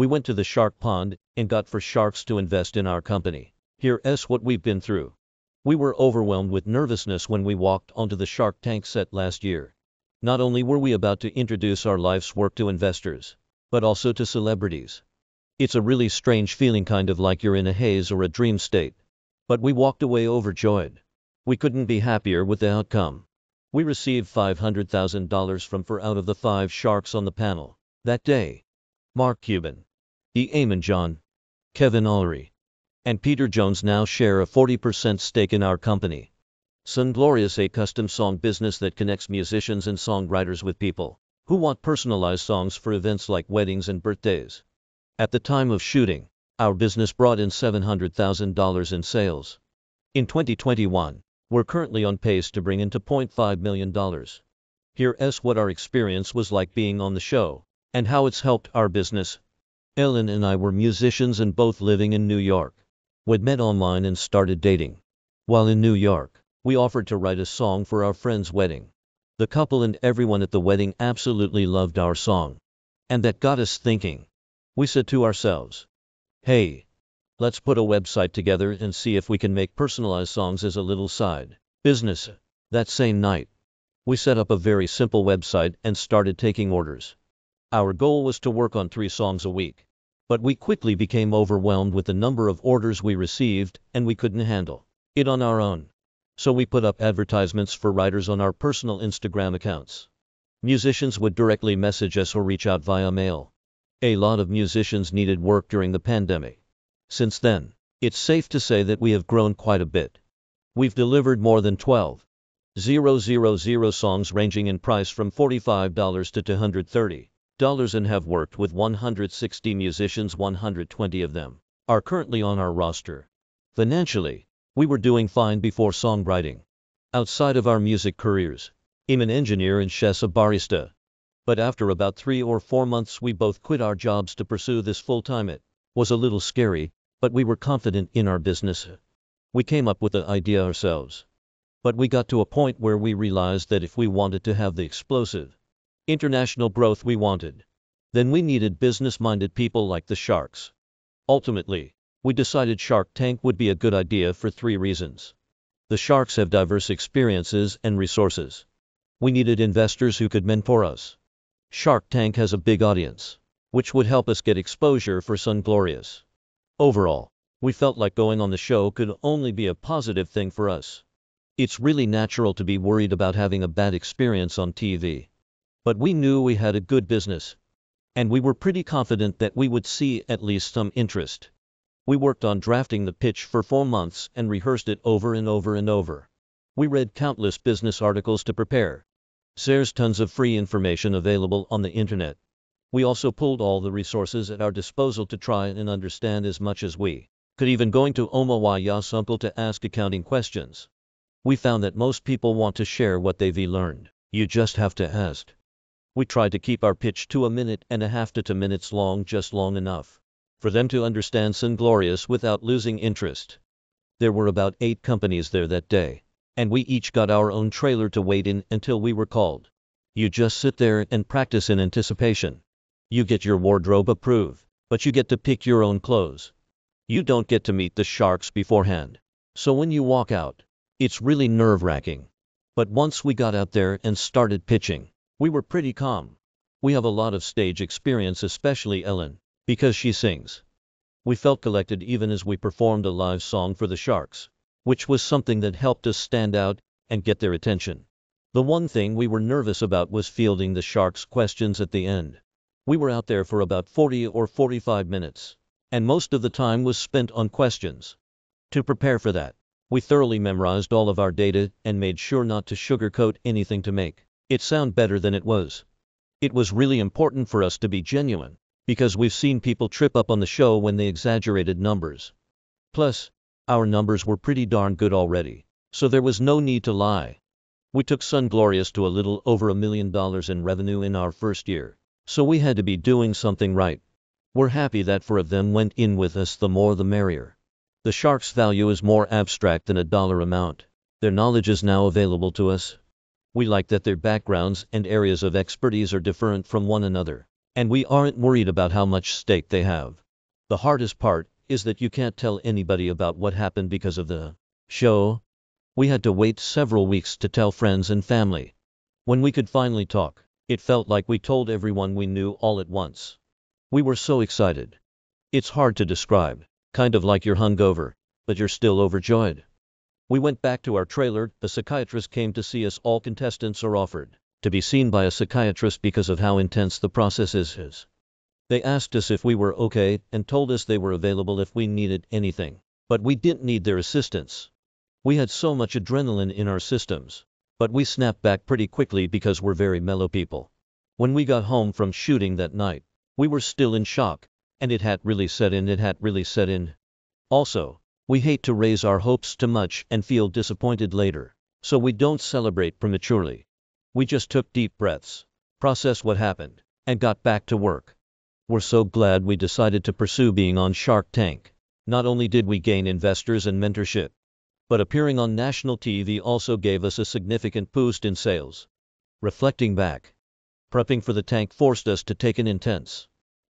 We went to the shark pond and got four sharks to invest in our company. Here's what we've been through. We were overwhelmed with nervousness when we walked onto the Shark Tank set last year. Not only were we about to introduce our life's work to investors, but also to celebrities. It's a really strange feeling kind of like you're in a haze or a dream state. But we walked away overjoyed. We couldn't be happier with the outcome. We received $500,000 from four out of the five sharks on the panel that day. Mark Cuban, E. Amon John, Kevin O'Leary, and Peter Jones now share a 40% stake in our company. Songlorious, a custom song business that connects musicians and songwriters with people who want personalized songs for events like weddings and birthdays. At the time of shooting, our business brought in $700,000 in sales. In 2021, we're currently on pace to bring in $2.5 million. Here's what our experience was like being on the show and how it's helped our business. Ellen and I were musicians and both living in New York. We'd met online and started dating. While in New York, we offered to write a song for our friend's wedding. The couple and everyone at the wedding absolutely loved our song. And that got us thinking. We said to ourselves, hey, let's put a website together and see if we can make personalized songs as a little side business. That same night, we set up a very simple website and started taking orders. Our goal was to work on three songs a week. But we quickly became overwhelmed with the number of orders we received, and we couldn't handle it on our own. So we put up advertisements for writers on our personal Instagram accounts. Musicians would directly message us or reach out via mail. A lot of musicians needed work during the pandemic. Since then, it's safe to say that we have grown quite a bit. We've delivered more than 12 000 songs ranging in price from $45 to $230 dollars and have worked with 160 musicians 120 of them are currently on our roster. Financially, we were doing fine before songwriting. Outside of our music careers, I'm an engineer and Chess a barista. But after about three or four months we both quit our jobs to pursue this full-time it was a little scary, but we were confident in our business. We came up with the idea ourselves. But we got to a point where we realized that if we wanted to have the explosive international growth we wanted. Then we needed business-minded people like the Sharks. Ultimately, we decided Shark Tank would be a good idea for three reasons. The Sharks have diverse experiences and resources. We needed investors who could mentor us. Shark Tank has a big audience, which would help us get exposure for Songlorious. Overall, we felt like going on the show could only be a positive thing for us. It's really natural to be worried about having a bad experience on TV. But we knew we had a good business. And we were pretty confident that we would see at least some interest. We worked on drafting the pitch for four months and rehearsed it over and over and over. We read countless business articles to prepare. There's tons of free information available on the internet. We also pulled all the resources at our disposal to try and understand as much as we could even going to Omawaya's uncle to ask accounting questions. We found that most people want to share what they've learned. You just have to ask. We tried to keep our pitch to a minute and a half to two minutes long, just long enough for them to understand Songlorious without losing interest. There were about eight companies there that day, and we each got our own trailer to wait in until we were called. You just sit there and practice in anticipation. You get your wardrobe approved, but you get to pick your own clothes. You don't get to meet the sharks beforehand. So when you walk out, it's really nerve wracking. But once we got out there and started pitching, we were pretty calm. We have a lot of stage experience, especially Ellen, because she sings. We felt collected even as we performed a live song for the Sharks, which was something that helped us stand out and get their attention. The one thing we were nervous about was fielding the Sharks' questions at the end. We were out there for about 40 or 45 minutes, and most of the time was spent on questions. To prepare for that, we thoroughly memorized all of our data and made sure not to sugarcoat anything to make it sound better than it was. It was really important for us to be genuine, because we've seen people trip up on the show when they exaggerated numbers. Plus, our numbers were pretty darn good already, so there was no need to lie. We took Songlorious to a little over a million dollars in revenue in our first year, so we had to be doing something right. We're happy that four of them went in with us, the more the merrier. The shark's value is more abstract than a dollar amount. Their knowledge is now available to us, we like that their backgrounds and areas of expertise are different from one another. And we aren't worried about how much stake they have. The hardest part is that you can't tell anybody about what happened because of the show. We had to wait several weeks to tell friends and family. When we could finally talk, it felt like we told everyone we knew all at once. We were so excited. It's hard to describe, kind of like you're hungover, but you're still overjoyed. We went back to our trailer, the psychiatrist came to see us, all contestants are offered to be seen by a psychiatrist because of how intense the process is. They asked us if we were okay and told us they were available if we needed anything, but we didn't need their assistance. We had so much adrenaline in our systems, but we snapped back pretty quickly because we're very mellow people. When we got home from shooting that night, we were still in shock, and it had really set in, it had really set in. Also, we hate to raise our hopes too much and feel disappointed later, so we don't celebrate prematurely. We just took deep breaths, processed what happened, and got back to work. We're so glad we decided to pursue being on Shark Tank. Not only did we gain investors and mentorship, but appearing on national TV also gave us a significant boost in sales. Reflecting back, prepping for the tank forced us to take an intense,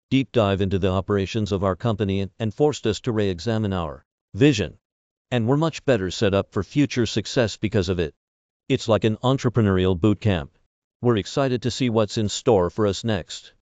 deep dive into the operations of our company and forced us to re examine our vision. And we're much better set up for future success because of it. It's like an entrepreneurial boot camp. We're excited to see what's in store for us next.